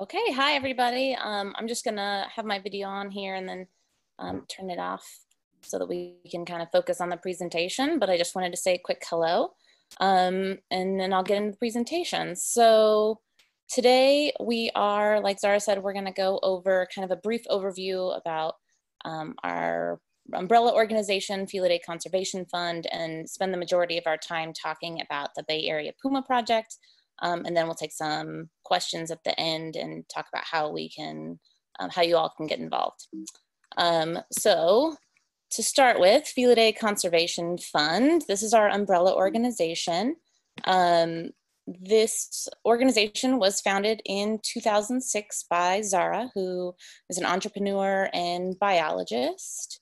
Okay, hi everybody. Um, I'm just gonna have my video on here and then um, turn it off so that we can kind of focus on the presentation, but I just wanted to say a quick hello um, and then I'll get into the presentation. So today we are, like Zara said, we're gonna go over kind of a brief overview about um, our umbrella organization, Felidae Conservation Fund, and spend the majority of our time talking about the Bay Area Puma Project, um, and then we'll take some questions at the end and talk about how we can, um, how you all can get involved. Um, so to start with, Felidae Conservation Fund, this is our umbrella organization. Um, this organization was founded in 2006 by Zara, who is an entrepreneur and biologist.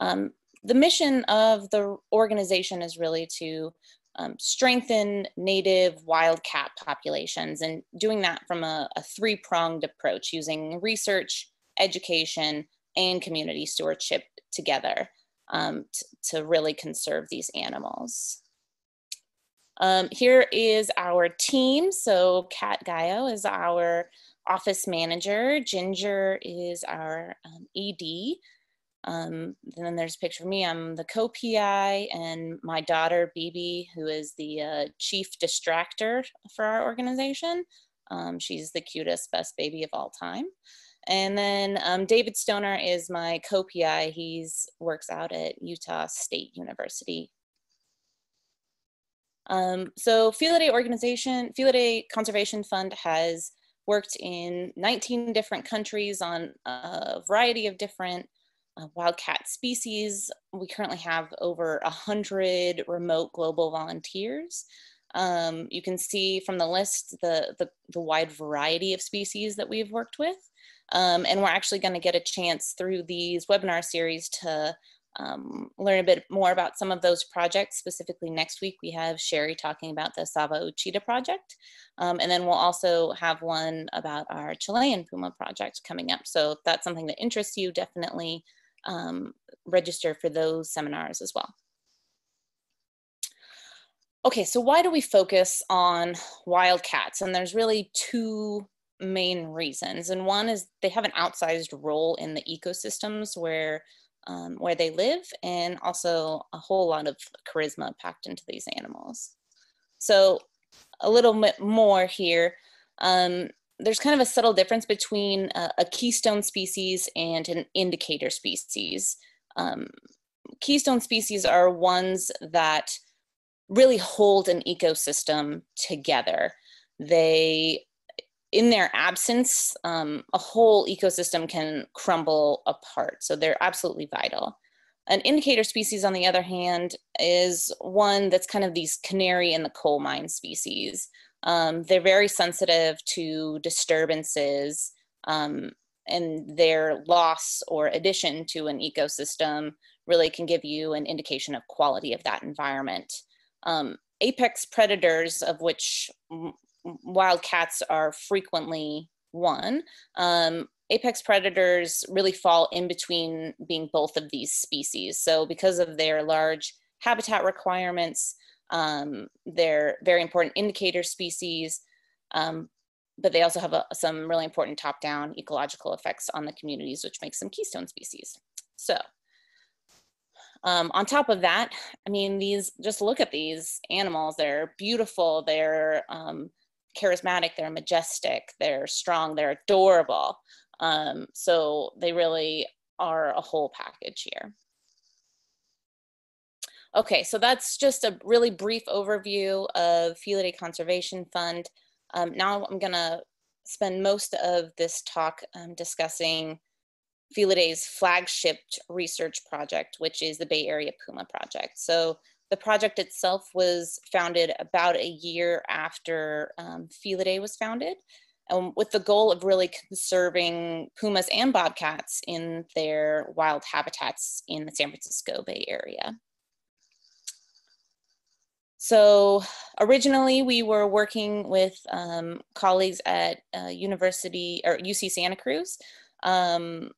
Um, the mission of the organization is really to um, strengthen native wildcat populations and doing that from a, a three pronged approach using research, education, and community stewardship together um, to really conserve these animals. Um, here is our team. So Kat Gaio is our office manager. Ginger is our um, ED. Um, then there's a picture of me. I'm the co-PI and my daughter, Bibi, who is the uh, chief distractor for our organization. Um, she's the cutest, best baby of all time. And then um, David Stoner is my co-PI. He's works out at Utah State University. Um, so Felidae organization, Felidae Conservation Fund has worked in 19 different countries on a variety of different wildcat species. We currently have over 100 remote global volunteers. Um, you can see from the list the, the, the, wide variety of species that we've worked with. Um, and we're actually going to get a chance through these webinar series to um, learn a bit more about some of those projects. Specifically next week, we have Sherry talking about the Tsavo Cheetah project. Um, and then we'll also have one about our Chilean Puma project coming up. So if that's something that interests you, definitely um, register for those seminars as well. Okay, so why do we focus on wildcats? And there's really two main reasons. And one is they have an outsized role in the ecosystems where um, where they live, and also a whole lot of charisma packed into these animals. So a little bit more here. Um, there's kind of a subtle difference between a, a keystone species and an indicator species. Um, keystone species are ones that really hold an ecosystem together. They, in their absence, um, a whole ecosystem can crumble apart. So they're absolutely vital. An indicator species, on the other hand, is one that's kind of these canary in the coal mine species. Um, they're very sensitive to disturbances um, and their loss or addition to an ecosystem really can give you an indication of quality of that environment. Um, apex predators, of which wildcats are frequently one, um, apex predators really fall in between being both of these species. So because of their large habitat requirements, um, they're very important indicator species, um, but they also have a, some really important top-down ecological effects on the communities, which makes them keystone species. So um, on top of that, I mean, these, just look at these animals. They're beautiful, they're um, charismatic, they're majestic, they're strong, they're adorable. Um, so they really are a whole package here. Okay, so that's just a really brief overview of Felidae Conservation Fund. Um, now I'm gonna spend most of this talk um, discussing Felidae's flagship research project, which is the Bay Area Puma Project. So the project itself was founded about a year after um, Felidae was founded, um, with the goal of really conserving pumas and bobcats in their wild habitats in the San Francisco Bay Area. So originally we were working with um, colleagues at uh, University or UC Santa Cruz. Um,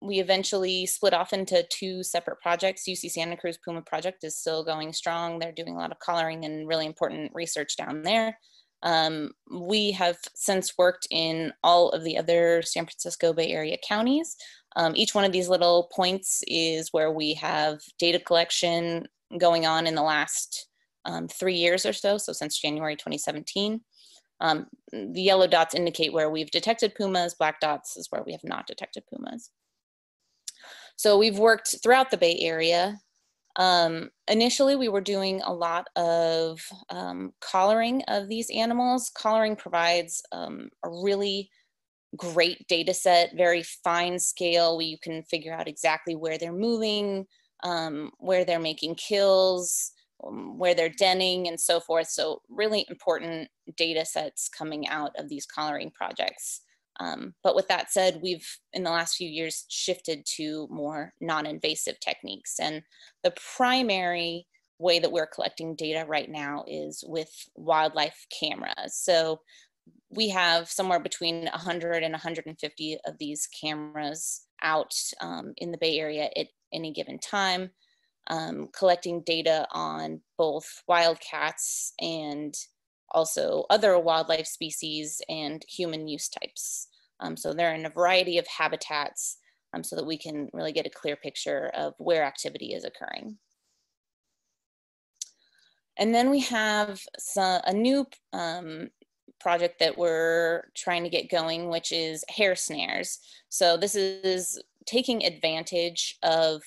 we eventually split off into two separate projects. UC Santa Cruz Puma project is still going strong. They're doing a lot of collaring and really important research down there. Um, we have since worked in all of the other San Francisco Bay Area counties. Um, each one of these little points is where we have data collection going on in the last um, three years or so, so since January 2017. Um, the yellow dots indicate where we've detected pumas, black dots is where we have not detected pumas. So we've worked throughout the Bay Area um, initially, we were doing a lot of um, collaring of these animals. Collaring provides um, a really great data set, very fine scale, where you can figure out exactly where they're moving, um, where they're making kills, where they're denning, and so forth. So, really important data sets coming out of these collaring projects. Um, but with that said, we've in the last few years shifted to more non-invasive techniques. And the primary way that we're collecting data right now is with wildlife cameras. So we have somewhere between 100 and 150 of these cameras out um, in the Bay Area at any given time, um, collecting data on both wildcats and also other wildlife species and human use types. Um, so they're in a variety of habitats um, so that we can really get a clear picture of where activity is occurring. And then we have some, a new um, project that we're trying to get going, which is hair snares. So this is taking advantage of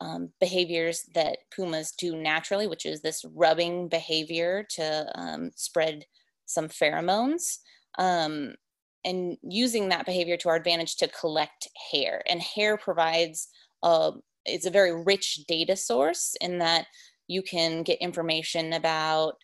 um, behaviors that pumas do naturally, which is this rubbing behavior to um, spread some pheromones. Um, and using that behavior to our advantage to collect hair. And hair provides a, it's a very rich data source in that you can get information about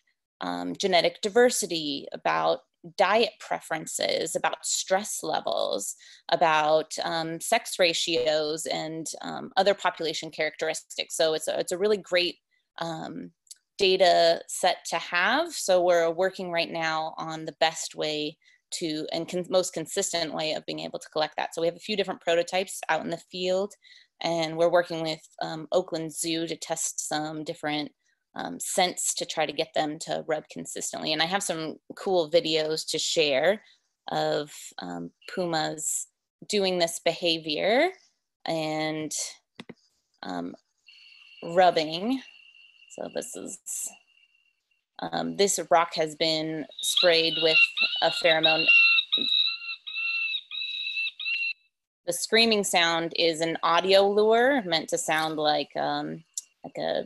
um, genetic diversity, about diet preferences, about stress levels, about um, sex ratios, and um, other population characteristics. So it's a, it's a really great um, data set to have. So we're working right now on the best way to and con- most consistent way of being able to collect that. So we have a few different prototypes out in the field, and we're working with um, Oakland Zoo to test some different um, scents to try to get them to rub consistently. And I have some cool videos to share of um, pumas doing this behavior and um, rubbing. So this is um, this rock has been sprayed with a pheromone. The screaming sound is an audio lure meant to sound like um, like a,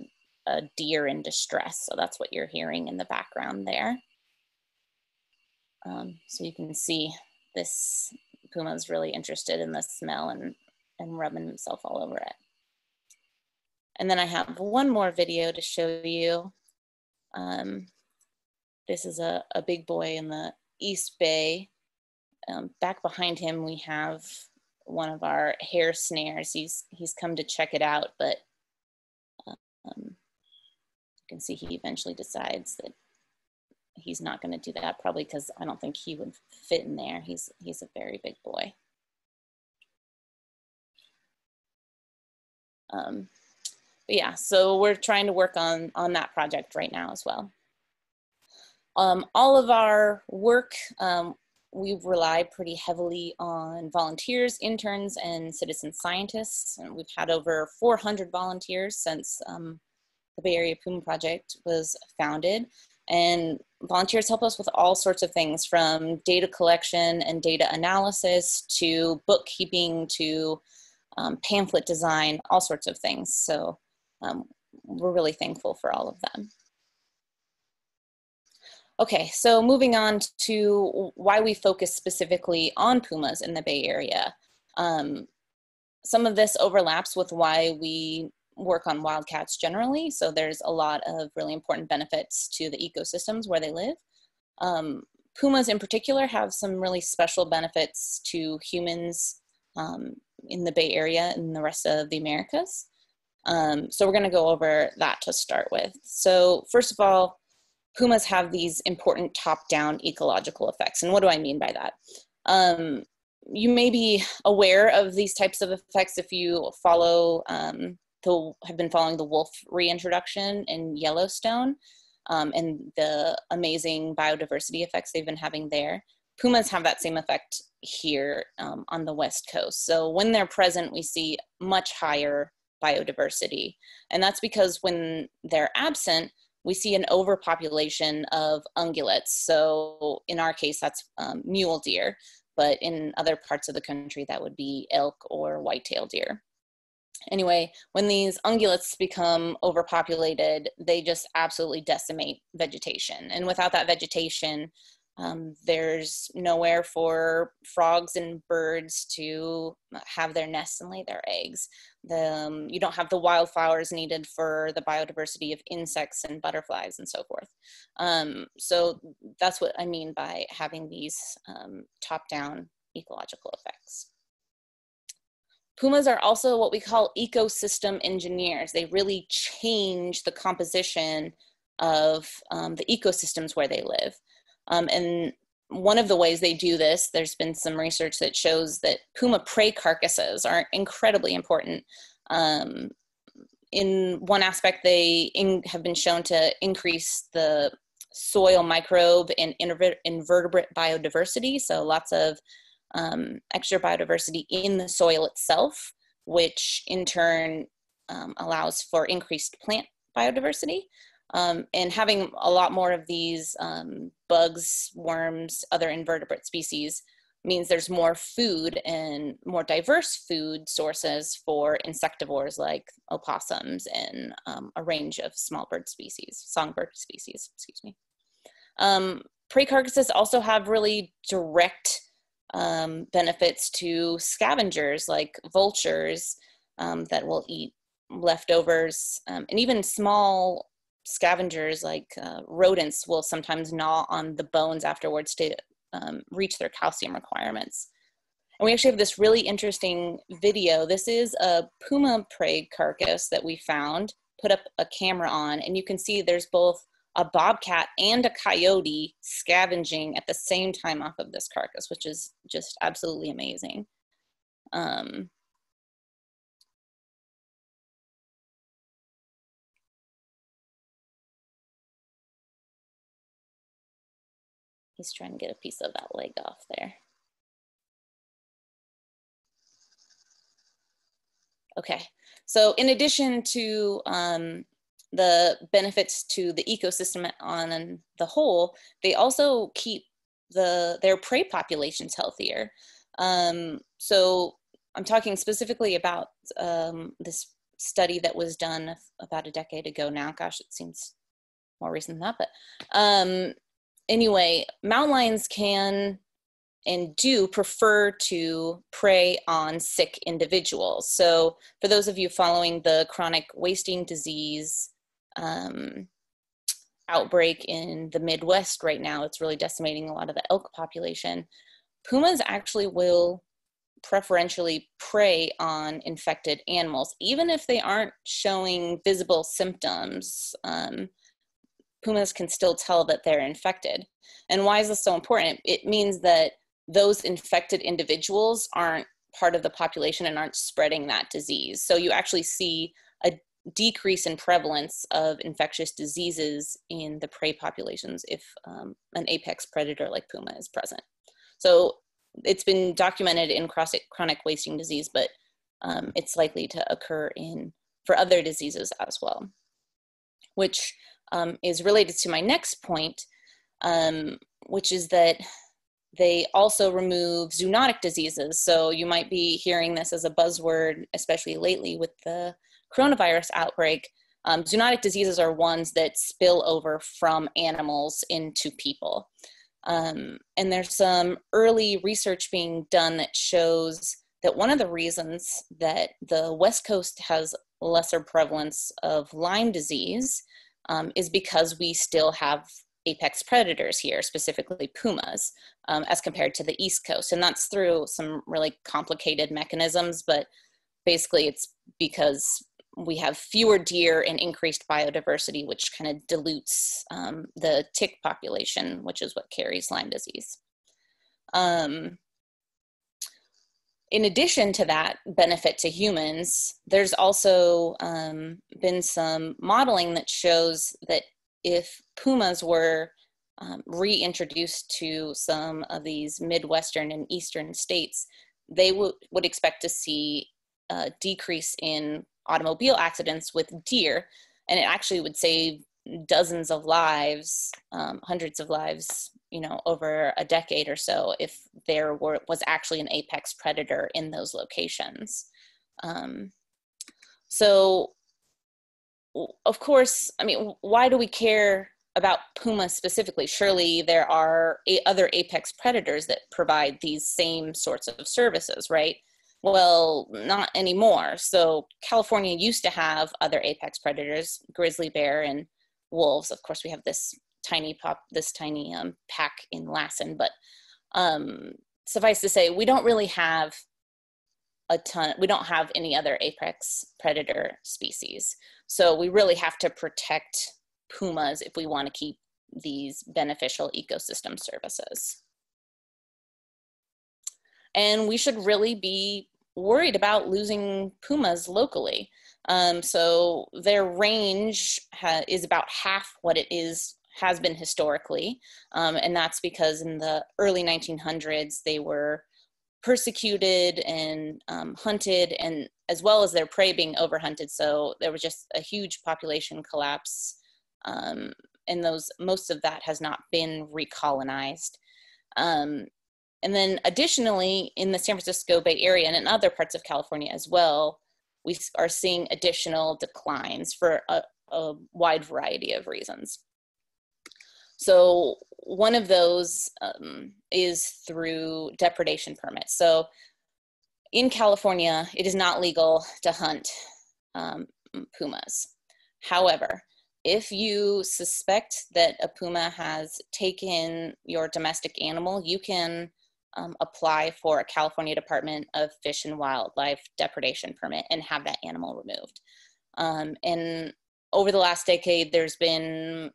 a deer in distress. So that's what you're hearing in the background there. Um, so you can see this puma is really interested in the smell and, and rubbing himself all over it. And then I have one more video to show you. Um, this is a, a big boy in the East Bay. Um, back behind him, we have one of our hair snares. He's, he's come to check it out, but um, can see he eventually decides that he's not going to do that, probably because I don't think he would fit in there. He's, he's a very big boy. Um, but yeah, so we're trying to work on, on that project right now as well. Um, all of our work, um, we rely pretty heavily on volunteers, interns, and citizen scientists. And we've had over 400 volunteers since um, the Bay Area Puma Project was founded. And volunteers help us with all sorts of things from data collection and data analysis to bookkeeping to um, pamphlet design, all sorts of things. So um, we're really thankful for all of them. Okay, so moving on to why we focus specifically on pumas in the Bay Area. Um, some of this overlaps with why we work on wildcats generally. So there's a lot of really important benefits to the ecosystems where they live. Um, pumas in particular have some really special benefits to humans um, in the Bay Area and the rest of the Americas. Um, so we're going to go over that to start with. So first of all, pumas have these important top-down ecological effects. And what do I mean by that? Um, you may be aware of these types of effects if you follow um, the have been following the wolf reintroduction in Yellowstone. um, and the amazing biodiversity effects they've been having there. Pumas have that same effect here um, on the West Coast. So when they're present, we see much higher biodiversity. And that's because when they're absent, we see an overpopulation of ungulates. So in our case, that's um, mule deer, but in other parts of the country, that would be elk or whitetail deer. Anyway, when these ungulates become overpopulated, they just absolutely decimate vegetation. And without that vegetation, um, there's nowhere for frogs and birds to have their nests and lay their eggs. The, um, you don't have the wildflowers needed for the biodiversity of insects and butterflies and so forth. Um, so that's what I mean by having these um, top-down ecological effects. Pumas are also what we call ecosystem engineers. They really change the composition of um, the ecosystems where they live. Um, and one of the ways they do this, there's been some research that shows that puma prey carcasses are incredibly important. Um, in one aspect, they in, have been shown to increase the soil microbe and invertebrate biodiversity. So lots of um, extra biodiversity in the soil itself, which in turn um, allows for increased plant biodiversity. Um, and having a lot more of these um, bugs, worms, other invertebrate species means there's more food and more diverse food sources for insectivores like opossums and um, a range of small bird species, songbird species, excuse me. Um, prey carcasses also have really direct um, benefits to scavengers like vultures um, that will eat leftovers and even small scavengers like uh, rodents will sometimes gnaw on the bones afterwards to um, reach their calcium requirements. And we actually have this really interesting video. This is a puma prey carcass that we found, put up a camera on, and you can see there's both a bobcat and a coyote scavenging at the same time off of this carcass, which is just absolutely amazing. Um, He's trying to get a piece of that leg off there. Okay, so in addition to um, the benefits to the ecosystem on the whole, they also keep the their prey populations healthier. Um, so I'm talking specifically about um, this study that was done about a decade ago now. Gosh, it seems more recent than that, but um, anyway, mountain lions can and do prefer to prey on sick individuals. So, for those of you following the chronic wasting disease um, outbreak in the Midwest right now, it's really decimating a lot of the elk population. Pumas actually will preferentially prey on infected animals, even if they aren't showing visible symptoms. Um, pumas can still tell that they're infected. And why is this so important? It means that those infected individuals aren't part of the population and aren't spreading that disease. So you actually see decrease in prevalence of infectious diseases in the prey populations if um, an apex predator like puma is present. So it's been documented in chronic wasting disease, but um, it's likely to occur in for other diseases as well, which um, is related to my next point, um, which is that they also remove zoonotic diseases. So you might be hearing this as a buzzword, especially lately with the coronavirus outbreak. Um, zoonotic diseases are ones that spill over from animals into people. Um, and there's some early research being done that shows that one of the reasons that the West Coast has lesser prevalence of Lyme disease um, is because we still have apex predators here, specifically pumas, um, as compared to the East Coast. And that's through some really complicated mechanisms, but basically it's because we have fewer deer and increased biodiversity, which kind of dilutes um, the tick population, which is what carries Lyme disease. Um, in addition to that benefit to humans, there's also um, been some modeling that shows that if pumas were um, reintroduced to some of these Midwestern and Eastern states, they w- would expect to see a decrease in automobile accidents with deer, and it actually would save dozens of lives, um, hundreds of lives, you know, over a decade or so if there were was actually an apex predator in those locations. Um, so, of course, I mean, why do we care about puma specifically? Surely there are other apex predators that provide these same sorts of services, right? Well, not anymore. So California used to have other apex predators, grizzly bear and wolves. Of course, we have this tiny pop, this tiny um, pack in Lassen, but um, suffice to say, we don't really have a ton. We don't have any other apex predator species, so we really have to protect pumas if we want to keep these beneficial ecosystem services. And we should really be worried about losing pumas locally. Um, so their range ha- is about half what it is has been historically, um, and that's because in the early 1900s they were persecuted and um, hunted, and as well as their prey being overhunted. So there was just a huge population collapse, um, and those most of that has not been recolonized. Um, and then additionally, in the San Francisco Bay Area and in other parts of California as well, we are seeing additional declines for a, a wide variety of reasons. So one of those um, is through depredation permits. So in California, it is not legal to hunt um, pumas. However, if you suspect that a puma has taken your domestic animal, you can um, apply for a California Department of Fish and Wildlife depredation permit and have that animal removed. Um, and over the last decade, there's been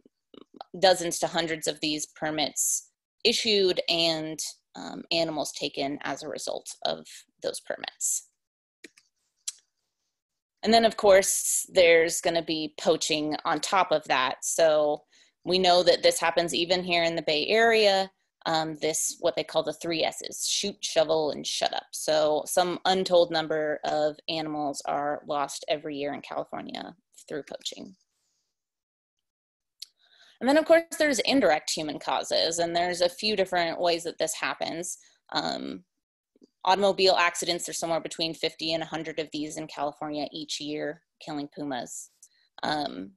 dozens to hundreds of these permits issued and um, animals taken as a result of those permits. And then, of course, there's going to be poaching on top of that. So we know that this happens even here in the Bay Area um, this what they call the three S's shoot, shovel, and shut up. So, some untold number of animals are lost every year in California through poaching. And then, of course, there's indirect human causes, and there's a few different ways that this happens. Um, automobile accidents, there's somewhere between 50 and 100 of these in California each year, killing pumas. Um,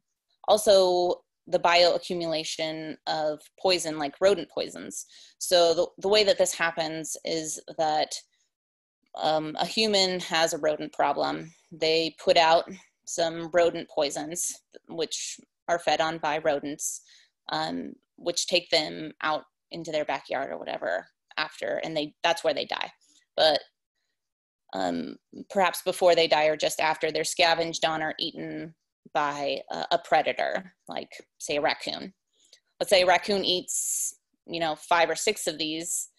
also, the bioaccumulation of poison like rodent poisons. So the, the way that this happens is that um, a human has a rodent problem. They put out some rodent poisons, which are fed on by rodents, um, which take them out into their backyard or whatever after, and they that's where they die. But um, perhaps before they die or just after, they're scavenged on or eaten by a, predator, like say a raccoon. Let's say a raccoon eats, you know, five or six of these,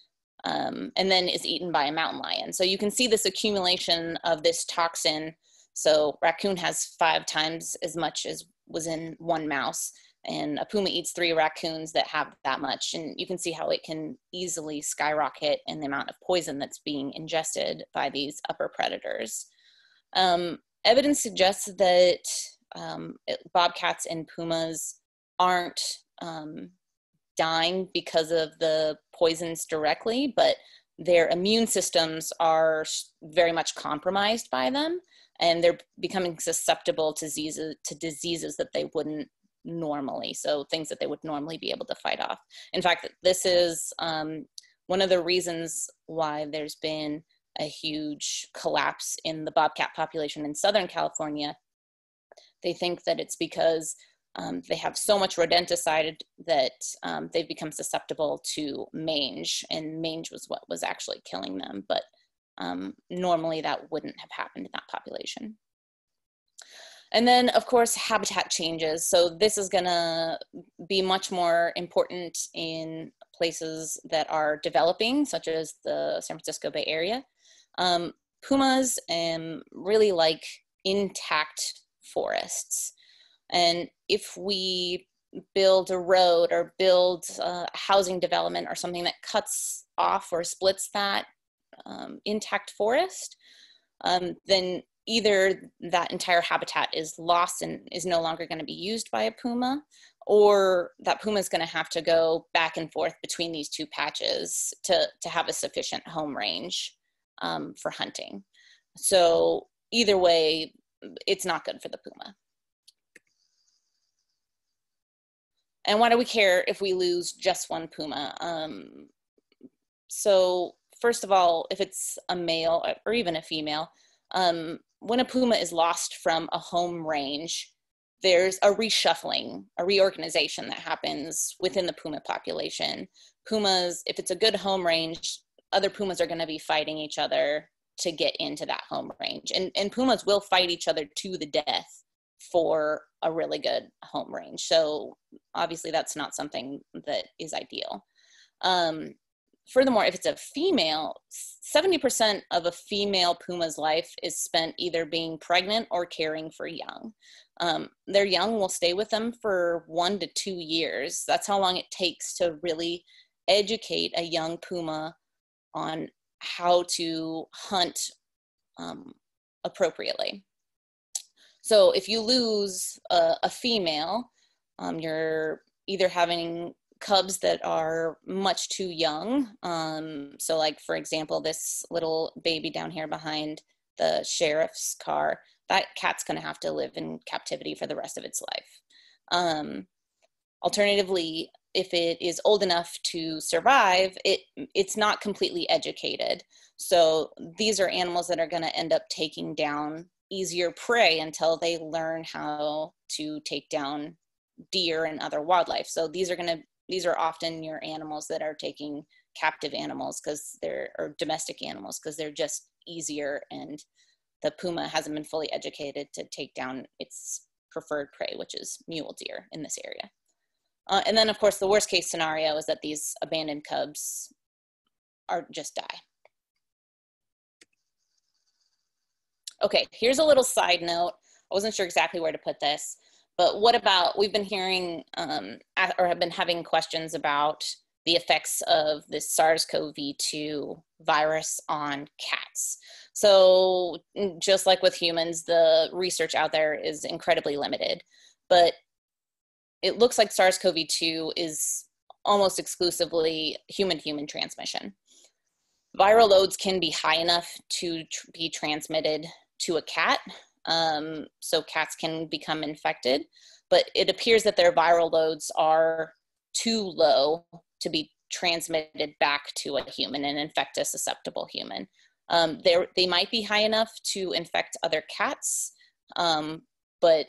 um, and then is eaten by a mountain lion. So you can see this accumulation of this toxin. So raccoon has five times as much as was in one mouse, and a puma eats three raccoons that have that much, and you can see how it can easily skyrocket in the amount of poison that's being ingested by these upper predators. Um, evidence suggests that um, it, bobcats and pumas aren't um, dying because of the poisons directly, but their immune systems are very much compromised by them, and they're becoming susceptible to diseases, to diseases that they wouldn't normally. So things that they would normally be able to fight off. In fact, this is um, one of the reasons why there's been a huge collapse in the bobcat population in Southern California they think that it's because um, they have so much rodenticide that um, they've become susceptible to mange, and mange was what was actually killing them. But um, normally that wouldn't have happened in that population. And then, of course, habitat changes. So this is going to be much more important in places that are developing, such as the San Francisco Bay Area. Um, pumas um, really like intact forests. And if we build a road or build a housing development or something that cuts off or splits that um, intact forest, um, then either that entire habitat is lost and is no longer going to be used by a puma, or that puma is going to have to go back and forth between these two patches to, to have a sufficient home range um, for hunting. So either way, it's not good for the puma. And why do we care if we lose just one puma? Um, so first of all, if it's a male or even a female, um, when a puma is lost from a home range, there's a reshuffling, a reorganization that happens within the puma population. Pumas, if it's a good home range, other pumas are going to be fighting each other to get into that home range. And, and pumas will fight each other to the death for a really good home range. So obviously that's not something that is ideal. Um, furthermore, if it's a female, 70% of a female puma's life is spent either being pregnant or caring for young. Um, their young will stay with them for one to two years. That's how long it takes to really educate a young puma on how to hunt um, appropriately. So if you lose a, a female, um, you're either having cubs that are much too young. Um, so, like for example, this little baby down here behind the sheriff's car, that cat's going to have to live in captivity for the rest of its life. Um, alternatively, if it is old enough to survive, it it's not completely educated. So these are animals that are going to end up taking down easier prey until they learn how to take down deer and other wildlife. So these are going to these are often your animals that are taking captive animals because they're or domestic animals because they're just easier and the puma hasn't been fully educated to take down its preferred prey which is mule deer in this area uh, and then of course the worst case scenario is that these abandoned cubs are just die okay here's a little side note i wasn't sure exactly where to put this but what about, we've been hearing um, or have been having questions about the effects of this SARS-CoV-2 virus on cats. So mm, just like with humans, the research out there is incredibly limited, but it looks like SARS-CoV-2 is almost exclusively human-human transmission. Viral loads can be high enough to tr be transmitted to a cat, um, so cats can become infected. But it appears that their viral loads are too low to be transmitted back to a human and infect a susceptible human. Um, they might be high enough to infect other cats, um, but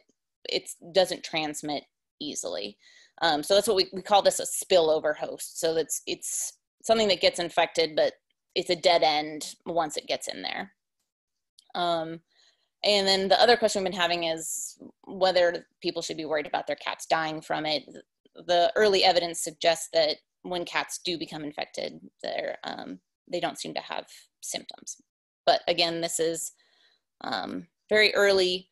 it doesn't transmit easily. Um, so that's what we, we call this a spillover host. So that's it's something that gets infected, but it's a dead end once it gets in there. Um, and then the other question we've been having is whether people should be worried about their cats dying from it. The early evidence suggests that when cats do become infected, they're, um, they don't seem to have symptoms. But again, this is um, very early,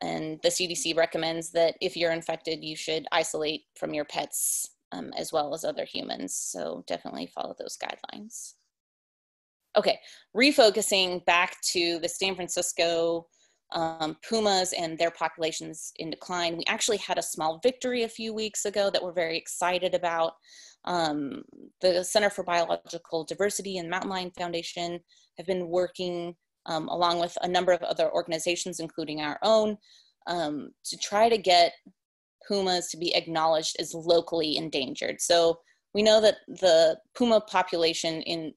and the CDC recommends that if you're infected, you should isolate from your pets um, as well as other humans. So definitely follow those guidelines. Okay, refocusing back to the San Francisco um, pumas and their populations in decline. We actually had a small victory a few weeks ago that we're very excited about. Um, the Center for Biological Diversity and Mountain Lion Foundation have been working um, along with a number of other organizations, including our own, um, to try to get pumas to be acknowledged as locally endangered. So we know that the puma population in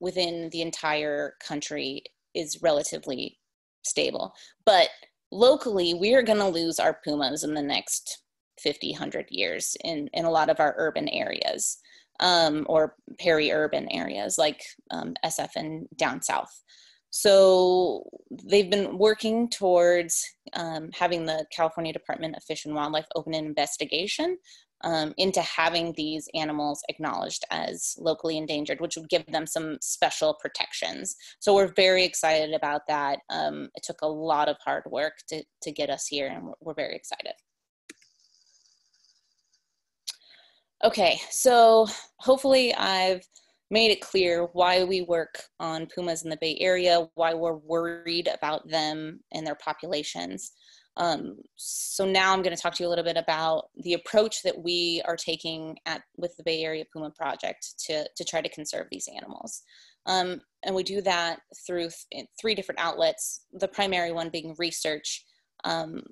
within the entire country is relatively stable. But locally, we are going to lose our pumas in the next 50, 100 years in, in a lot of our urban areas um, or peri-urban areas like um, SF and down south. So they've been working towards um, having the California Department of Fish and Wildlife open an investigation um, into having these animals acknowledged as locally endangered, which would give them some special protections. So we're very excited about that. Um, it took a lot of hard work to, to get us here, and we're, we're very excited. Okay, so hopefully I've made it clear why we work on pumas in the Bay Area, why we're worried about them and their populations. Um, so now I'm going to talk to you a little bit about the approach that we are taking at with the Bay Area Puma Project to to try to conserve these animals. Um, and we do that through th- three different outlets. The primary one being research, um,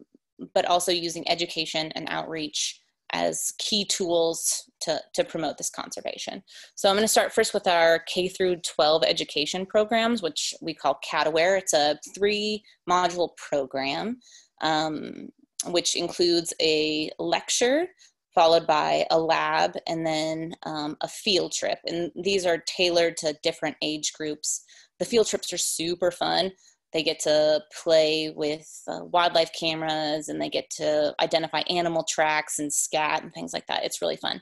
but also using education and outreach as key tools to, to promote this conservation. So I'm going to start first with our K through 12 education programs, which we call CatAware. It's a three module program, um, which includes a lecture followed by a lab and then um, a field trip. And these are tailored to different age groups. The field trips are super fun. They get to play with uh, wildlife cameras and they get to identify animal tracks and scat and things like that. It's really fun.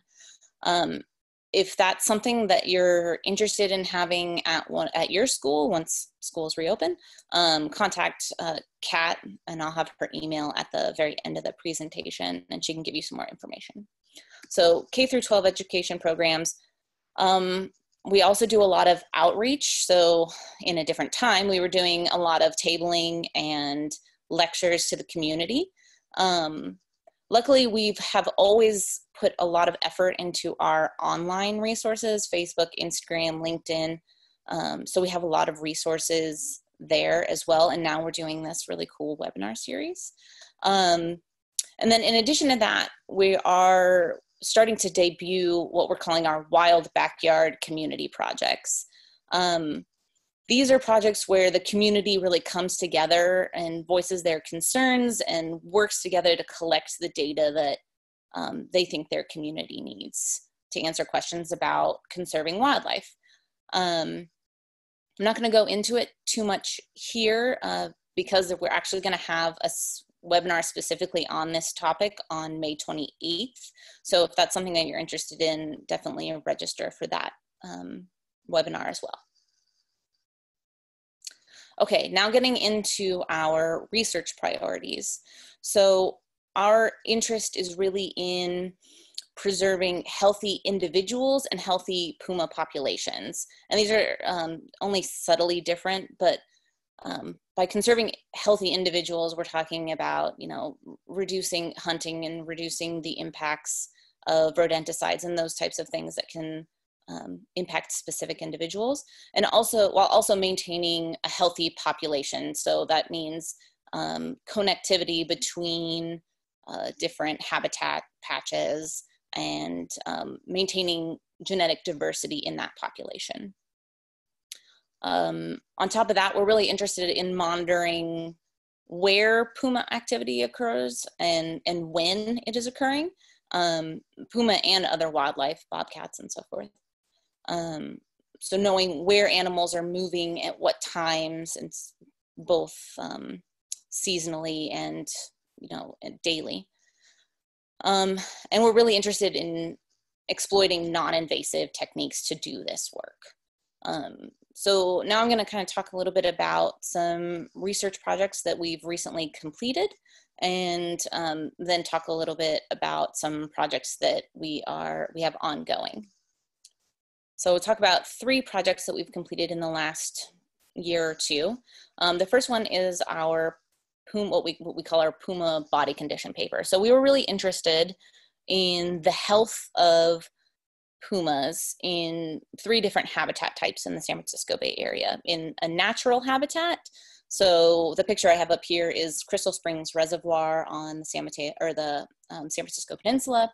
Um, if that's something that you're interested in having at one at your school once schools reopen, um, contact uh, Kat and I'll have her email at the very end of the presentation and she can give you some more information. So K through 12 education programs. Um, we also do a lot of outreach. So, in a different time, we were doing a lot of tabling and lectures to the community. Um, luckily, we have always put a lot of effort into our online resources Facebook, Instagram, LinkedIn. Um, so, we have a lot of resources there as well. And now we're doing this really cool webinar series. Um, and then, in addition to that, we are starting to debut what we're calling our wild backyard community projects. Um, these are projects where the community really comes together and voices their concerns and works together to collect the data that um, they think their community needs to answer questions about conserving wildlife. Um, I'm not going to go into it too much here uh, because we're actually going to have a webinar specifically on this topic on May 28th. So if that's something that you're interested in, definitely register for that um, webinar as well. Okay, now getting into our research priorities. So our interest is really in preserving healthy individuals and healthy puma populations. And these are um, only subtly different, but um, by conserving healthy individuals, we're talking about, you know, reducing hunting and reducing the impacts of rodenticides and those types of things that can um, impact specific individuals, and also while also maintaining a healthy population. So that means um, connectivity between uh, different habitat patches and um, maintaining genetic diversity in that population. Um, on top of that, we're really interested in monitoring where puma activity occurs and, and when it is occurring, um, puma and other wildlife, bobcats and so forth. Um, so knowing where animals are moving at what times and both um, seasonally and you know daily. Um, and we're really interested in exploiting non-invasive techniques to do this work. Um, so now I'm going to kind of talk a little bit about some research projects that we've recently completed and um, then talk a little bit about some projects that we are we have ongoing. So we'll talk about three projects that we've completed in the last year or two. Um, the first one is our Puma, what we what we call our Puma body condition paper. So we were really interested in the health of pumas in three different habitat types in the San Francisco Bay Area. In a natural habitat, so the picture I have up here is Crystal Springs Reservoir on the San Mateo or the um, San Francisco Peninsula.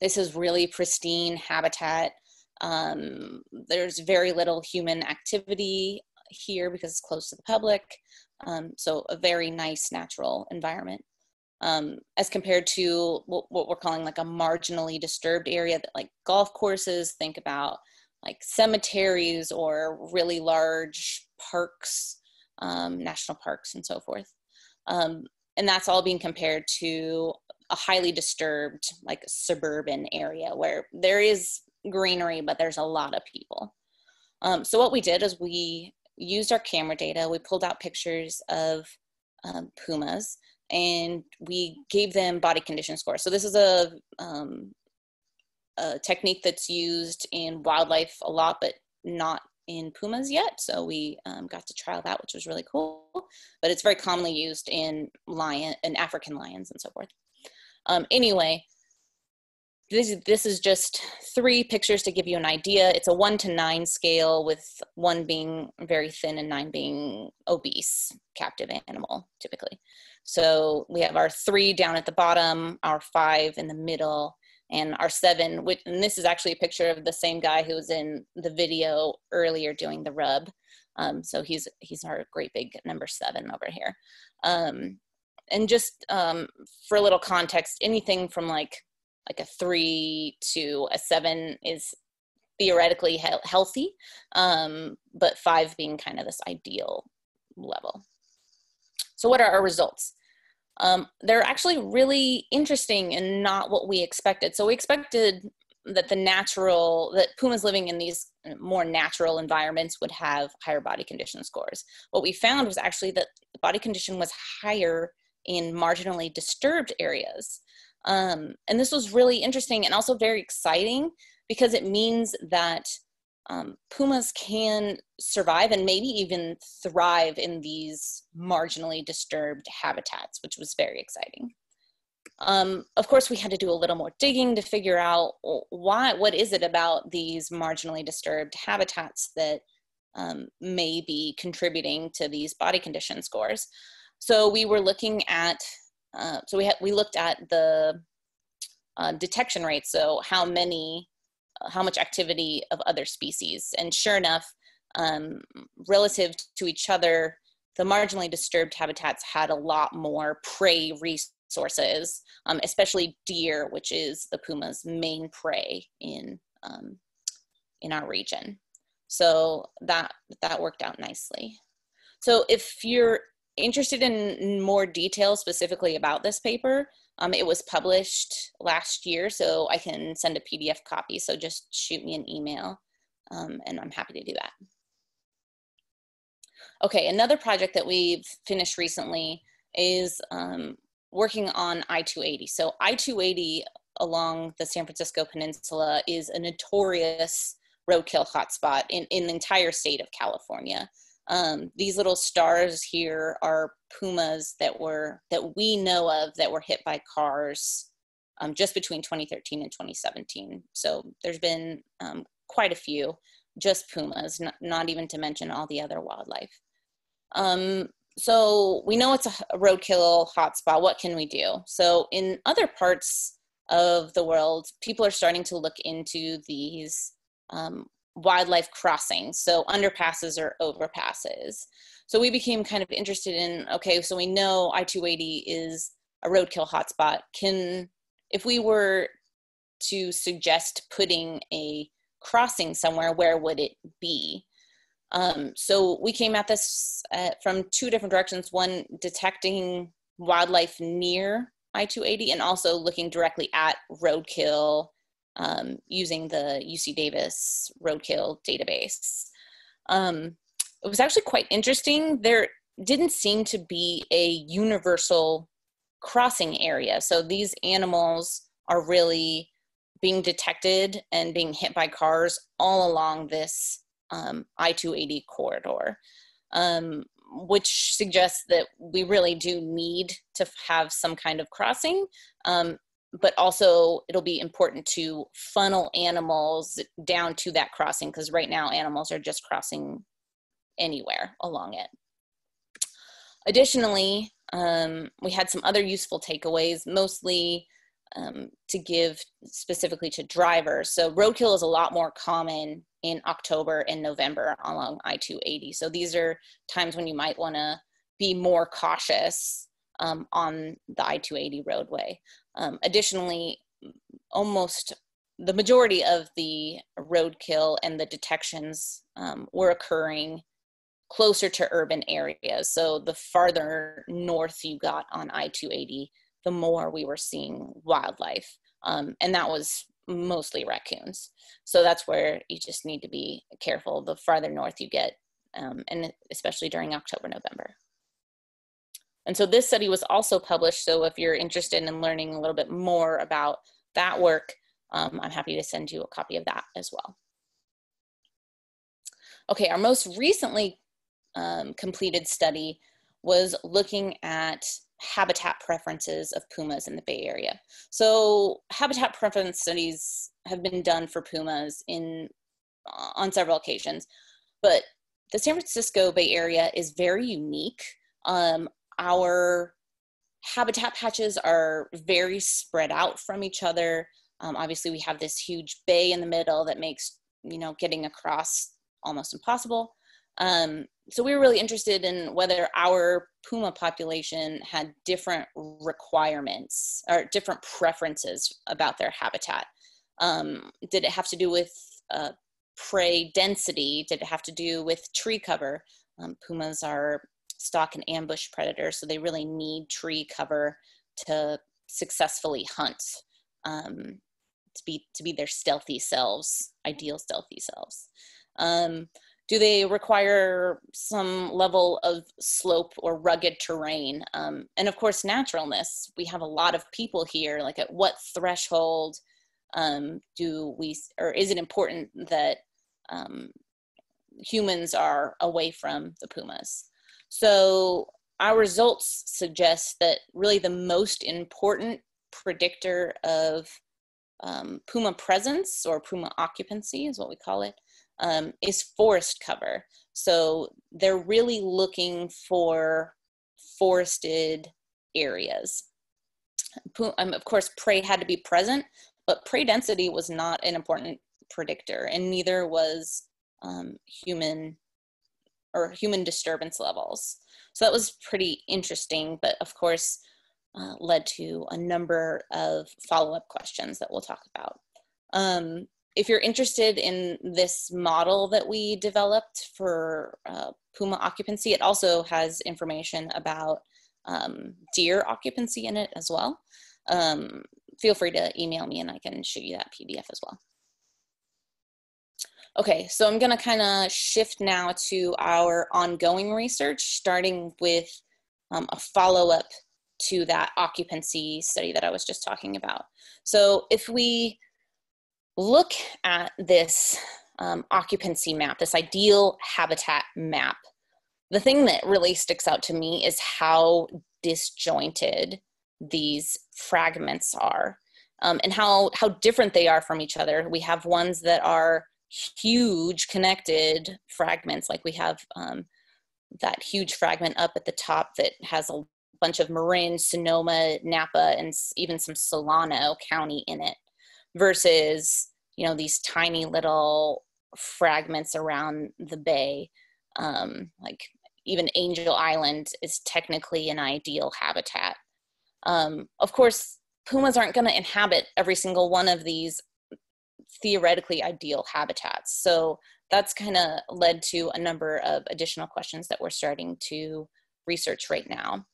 This is really pristine habitat. Um, there's very little human activity here because it's close to the public. Um, so a very nice natural environment um, as compared to what, what, we're calling like a marginally disturbed area that like golf courses think about like cemeteries or really large parks um, national parks and so forth. Um, and that's all being compared to a highly disturbed like suburban area where there is greenery but there's a lot of people. Um, so what we did is we used our camera data. We pulled out pictures of um, pumas and we gave them body condition scores. So this is a um, a technique that's used in wildlife a lot, but not in pumas yet. So we um, got to trial that, which was really cool. But it's very commonly used in lion and African lions and so forth. Um, anyway, this, this is just three pictures to give you an idea. It's a one to nine scale with one being very thin and nine being obese, captive animal typically. So we have our three down at the bottom, our five in the middle, and our seven, which, and this is actually a picture of the same guy who was in the video earlier doing the rub. Um, so he's, he's our great big number seven over here. Um, and just um, for a little context, anything from like like a three to a seven is theoretically he- healthy, um, but five being kind of this ideal level. So, what are our results? Um, they're actually really interesting and not what we expected. So, we expected that the natural, that pumas living in these more natural environments would have higher body condition scores. What we found was actually that the body condition was higher in marginally disturbed areas. Um, and this was really interesting and also very exciting because it means that um, pumas can survive and maybe even thrive in these marginally disturbed habitats, which was very exciting. Um, of course, we had to do a little more digging to figure out why, what is it about these marginally disturbed habitats that um, may be contributing to these body condition scores. So we were looking at uh, so we had we looked at the uh, detection rate, so how many, uh, how much activity of other species, and sure enough, um, relative to each other, the marginally disturbed habitats had a lot more prey resources, um, especially deer, which is the puma's main prey in um, in our region. So that that worked out nicely. So if you're interested in more details specifically about this paper, um, it was published last year, so I can send a PDF copy. So just shoot me an email, um, and I'm happy to do that. Okay, another project that we've finished recently is um, working on I-280. So I-280 along the San Francisco Peninsula is a notorious roadkill hotspot in, in the entire state of California. Um, these little stars here are pumas that were that we know of that were hit by cars um, just between 2013 and 2017. So there's been um, quite a few, just pumas, not, not, even to mention all the other wildlife. Um, so we know it's a, roadkill hotspot. What can we do? So in other parts of the world, people are starting to look into these um, wildlife crossings, so underpasses or overpasses. So we became kind of interested in okay, so we know I 280 is a roadkill hotspot. Can, if we were to suggest putting a crossing somewhere, where would it be? Um, so we came at this uh, from two different directions one, detecting wildlife near I 280, and also looking directly at roadkill um, using the UC Davis roadkill database. Um, it was actually quite interesting. There didn't seem to be a universal crossing area. So these animals are really being detected and being hit by cars all along this um, I 280 corridor, um, which suggests that we really do need to have some kind of crossing. Um, but also it'll be important to funnel animals down to that crossing because right now animals are just crossing anywhere along it. Additionally, um, we had some other useful takeaways, mostly um, to give specifically to drivers. So roadkill is a lot more common in October and November along I-280. So these are times when you might want to be more cautious um, on the I-280 roadway. Um, additionally, almost the majority of the roadkill and the detections um, were occurring closer to urban areas. So the farther north you got on I-280, the more we were seeing wildlife. Um, and that was mostly raccoons. So that's where you just need to be careful the farther north you get, um, and especially during October, November. And so this study was also published. So if you're interested in learning a little bit more about that work, um, I'm happy to send you a copy of that as well. Okay, our most recently um, completed study was looking at habitat preferences of pumas in the Bay Area. So habitat preference studies have been done for pumas in uh, on several occasions, but the San Francisco Bay Area is very unique. Um, our habitat patches are very spread out from each other. Um, obviously, we have this huge bay in the middle that makes you know getting across almost impossible. Um, so we were really interested in whether our puma population had different requirements or different preferences about their habitat. Um, did it have to do with uh, prey density? Did it have to do with tree cover? Um, pumas are stalk and ambush predators, so they really need tree cover to successfully hunt, um, to be to be their stealthy selves, ideal stealthy selves. Um, do they require some level of slope or rugged terrain? Um, and of course, naturalness. We have a lot of people here. Like, at what threshold um, do we, or is it important that um, humans are away from the pumas? So, our results suggest that really the most important predictor of um, puma presence or puma occupancy is what we call it um, is forest cover. So they're really looking for forested areas. Um, of course, prey had to be present, but prey density was not an important predictor, and neither was um, human or human disturbance levels. So that was pretty interesting, but of course, uh, led to a number of follow up questions that we'll talk about. Um, if you're interested in this model that we developed for uh, Puma occupancy, it also has information about um, deer occupancy in it as well. Um, feel free to email me and I can show you that PDF as well. Okay, so I'm gonna kind of shift now to our ongoing research, starting with um, a follow-up to that occupancy study that I was just talking about. So if we look at this um, occupancy map, this ideal habitat map, the thing that really sticks out to me is how disjointed these fragments are um, and how, how different they are from each other. We have ones that are huge connected fragments, like we have um, that huge fragment up at the top that has a bunch of Marin, Sonoma, Napa, and even some Solano County in it versus you know these tiny little fragments around the bay. Um, like even angel island is technically an ideal habitat. Um, of course pumas aren't going to inhabit every single one of these theoretically ideal habitats so that's kind of led to a number of additional questions that we're starting to research right now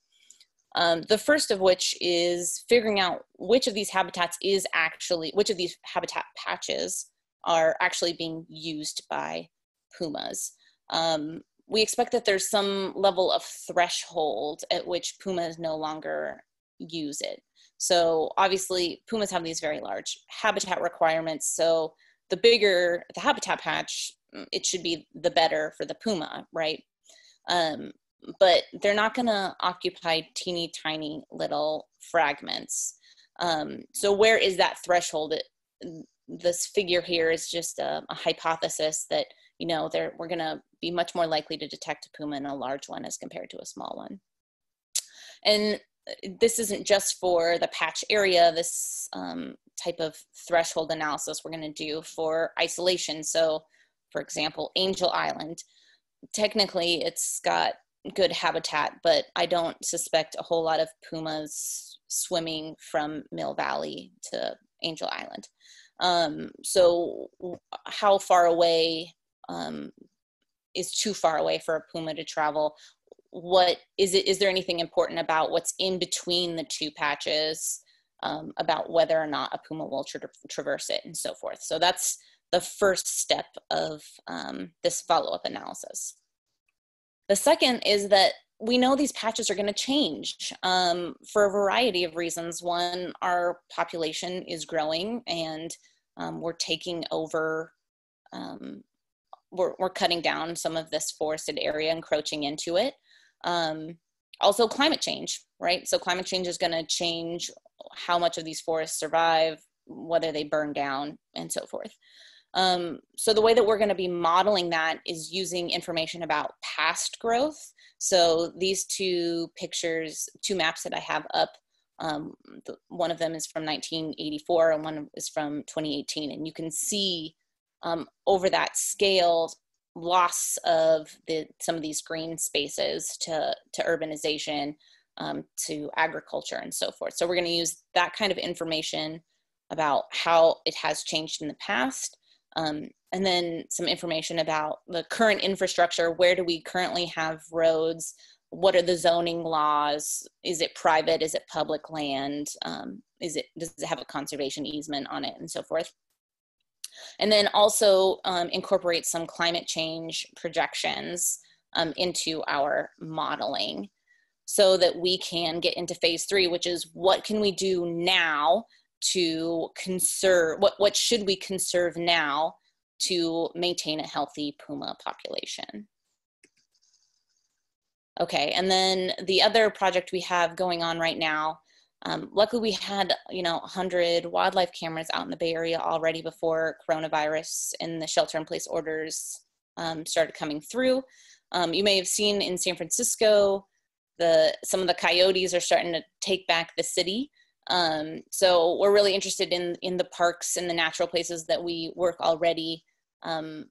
um, the first of which is figuring out which of these habitats is actually, which of these habitat patches are actually being used by pumas. Um, we expect that there's some level of threshold at which pumas no longer use it. So obviously pumas have these very large habitat requirements. So the bigger the habitat patch, mm, it should be the better for the puma, right? Um, but they're not going to occupy teeny tiny little fragments. Um, so where is that threshold? It, this figure here is just a, a hypothesis that you know we're going to be much more likely to detect a puma in a large one as compared to a small one. And this isn't just for the patch area. This um, type of threshold analysis we're going to do for isolation. So, for example, Angel Island. Technically, it's got good habitat, but I don't suspect a whole lot of pumas swimming from Mill Valley to Angel Island. Um, so, how far away um, is too far away for a puma to travel? What is it? Is there anything important about what's in between the two patches um, about whether or not a puma will tra- traverse it and so forth? So that's the first step of um, this follow-up analysis. The second is that we know these patches are going to change um, for a variety of reasons. One, our population is growing and um, we're taking over, um, we're, we're cutting down some of this forested area, encroaching into it. Um, also, climate change, right? So, climate change is going to change how much of these forests survive, whether they burn down, and so forth. Um, so the way that we're going to be modeling that is using information about past growth. So these two pictures, two maps that I have up, um, the, one of them is from 1984 and one is from 2018. And you can see um, over that scale loss of the, some of these green spaces to, to urbanization, um, to agriculture and so forth. So we're going to use that kind of information about how it has changed in the past um, and then some information about the current infrastructure. Where do we currently have roads? What are the zoning laws? Is it private? Is it public land? Um, is it does it have a conservation easement on it, and so forth? And then also um, incorporate some climate change projections um, into our modeling so that we can get into phase three, which is what can we do now to conserve what what should we conserve now to maintain a healthy puma population? Okay and then the other project we have going on right now um, luckily we had you know 100 wildlife cameras out in the bay area already before coronavirus and the shelter in place orders um, started coming through um, you may have seen in san francisco the some of the coyotes are starting to take back the city um, so we're really interested in in the parks and the natural places that we work already, um,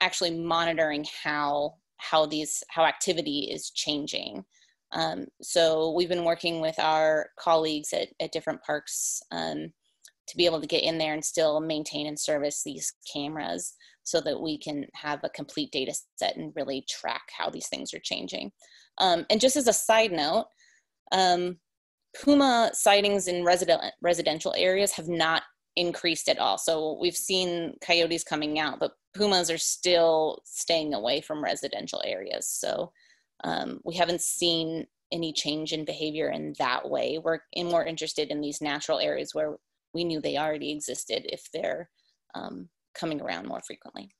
actually monitoring how how these how activity is changing. Um, so we've been working with our colleagues at, at different parks um, to be able to get in there and still maintain and service these cameras so that we can have a complete data set and really track how these things are changing. Um, and just as a side note, um, Puma sightings in resident, residential areas have not increased at all. So we've seen coyotes coming out, but pumas are still staying away from residential areas. So um, we haven't seen any change in behavior in that way. We're in more interested in these natural areas where we knew they already existed if they're um, coming around more frequently.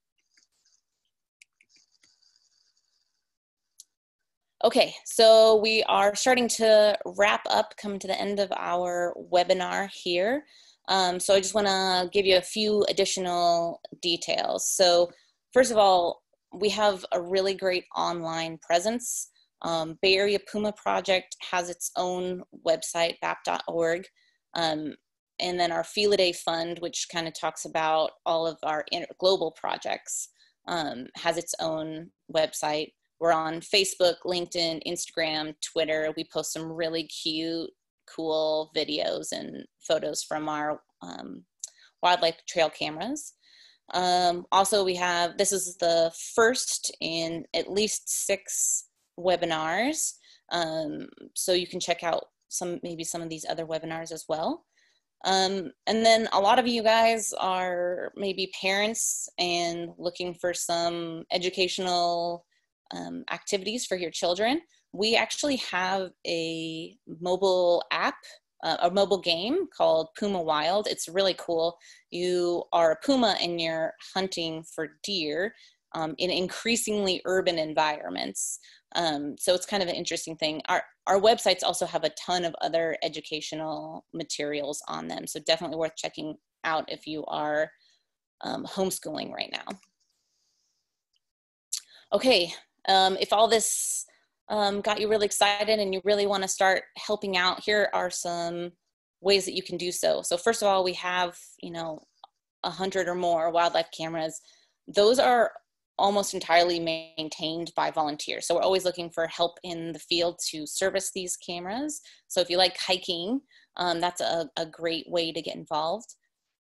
Okay, so we are starting to wrap up, come to the end of our webinar here. Um, so I just wanna give you a few additional details. So first of all, we have a really great online presence. Um, Bay Area Puma Project has its own website, bap.org. Um, and then our Felidae Fund, which kind of talks about all of our global projects, um, has its own website. We're on Facebook, LinkedIn, Instagram, Twitter. We post some really cute, cool videos and photos from our um, wildlife trail cameras. Um, also, we have this is the first in at least six webinars. Um, so you can check out some maybe some of these other webinars as well. Um, and then a lot of you guys are maybe parents and looking for some educational um, activities for your children, we actually have a mobile app, uh, a mobile game called Puma Wild. It's really cool. You are a puma and you're hunting for deer um, in increasingly urban environments. Um, so it's kind of an interesting thing. Our, our websites also have a ton of other educational materials on them. So definitely worth checking out if you are um, homeschooling right now. Okay, um, if all this um, got you really excited and you really want to start helping out, here are some ways that you can do so. So first of all, we have, you know, a hundred or more wildlife cameras. Those are almost entirely maintained by volunteers. So we're always looking for help in the field to service these cameras. So if you like hiking, um, that's a, a, great way to get involved.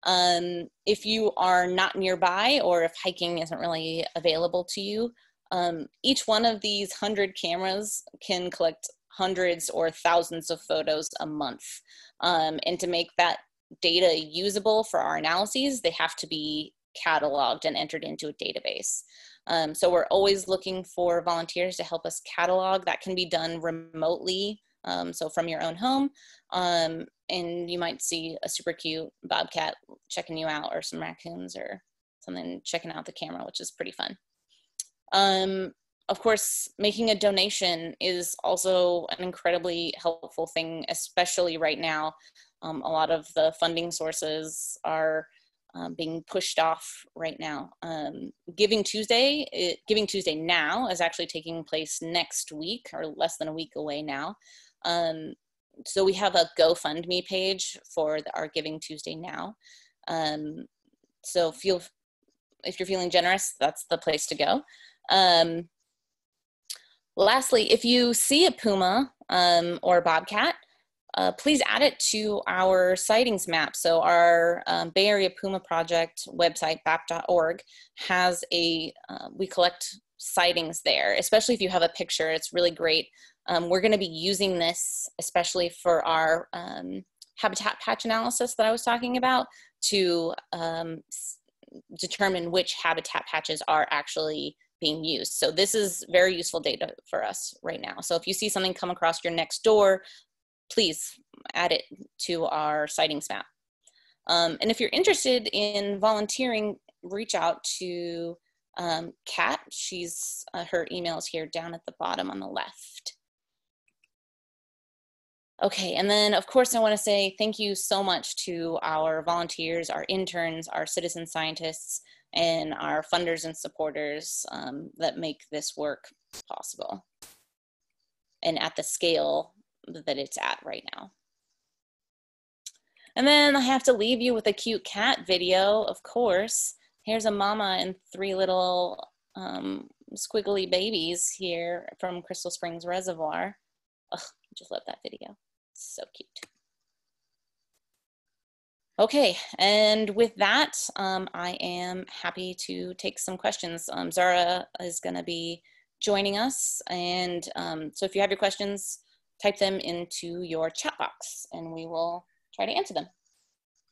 Um, if you are not nearby or if hiking isn't really available to you, um, each one of these 100 cameras can collect hundreds or thousands of photos a month. Um, and to make that data usable for our analyses, they have to be cataloged and entered into a database. Um, so we're always looking for volunteers to help us catalog. That can be done remotely, um, so from your own home. Um, and you might see a super cute bobcat checking you out, or some raccoons, or something checking out the camera, which is pretty fun. Um, of course, making a donation is also an incredibly helpful thing, especially right now. Um, a lot of the funding sources are um, being pushed off right now. Um, Giving Tuesday, it, Giving Tuesday now is actually taking place next week or less than a week away now. Um, so we have a GoFundMe page for the, our Giving Tuesday now. Um, so feel if you're feeling generous, that's the place to go. Um, lastly, if you see a puma um, or a bobcat, uh, please add it to our sightings map. So our um, Bay Area Puma Project website, bap.org, has a, uh, we collect sightings there, especially if you have a picture, it's really great. Um, we're gonna be using this, especially for our um, habitat patch analysis that I was talking about to um, determine which habitat patches are actually being used. So this is very useful data for us right now. So if you see something come across your next door, please add it to our sightings map. Um, and if you're interested in volunteering, reach out to um, Kat. She's uh, her email is here down at the bottom on the left. Okay, and then of course I want to say thank you so much to our volunteers, our interns, our citizen scientists, and our funders and supporters um, that make this work possible and at the scale that it's at right now. And then I have to leave you with a cute cat video, of course. Here's a mama and three little um, squiggly babies here from Crystal Springs Reservoir. Ugh, just love that video. So cute. Okay, and with that, um, I am happy to take some questions. Um, Zara is going to be joining us, and um, so if you have your questions, type them into your chat box and we will try to answer them.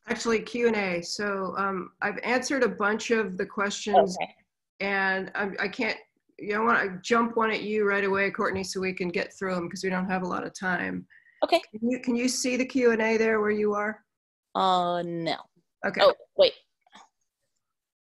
Actually, Q&A. So um, I've answered a bunch of the questions okay. and I, I can't, you know, I want to jump one at you right away, Courtney, so we can get through them because we don't have a lot of time. Okay. Can you, can you see the Q&A there where you are? Uh, no. Okay. Oh, wait.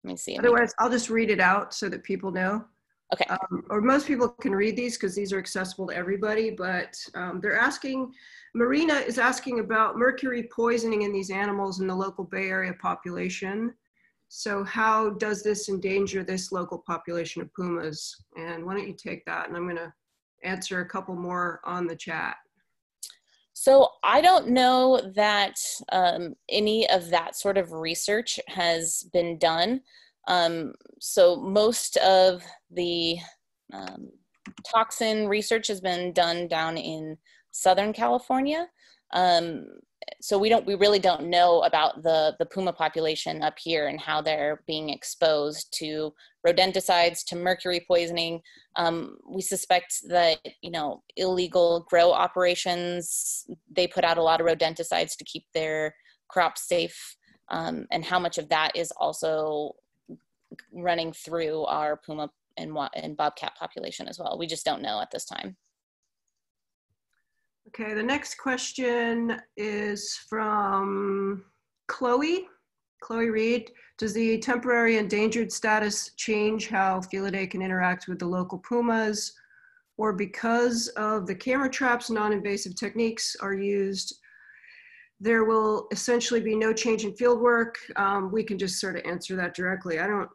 Let me see. Otherwise, I'll just read it out so that people know. Okay. Um, or most people can read these because these are accessible to everybody, but um, they're asking, Marina is asking about mercury poisoning in these animals in the local Bay Area population. So how does this endanger this local population of pumas? And why don't you take that? And I'm gonna answer a couple more on the chat. So I don't know that um, any of that sort of research has been done. Um, so most of the um, toxin research has been done down in Southern California. Um, so we don't, we really don't know about the, the puma population up here and how they're being exposed to rodenticides, to mercury poisoning. Um, we suspect that, you know, illegal grow operations, they put out a lot of rodenticides to keep their crops safe. Um, and how much of that is also running through our puma and, and bobcat population as well. We just don't know at this time. Okay, the next question is from Chloe. Chloe Reed, does the temporary endangered status change how Felidae can interact with the local pumas? Or because of the camera traps, non-invasive techniques are used, there will essentially be no change in field work. Um, we can just sort of answer that directly. I don't,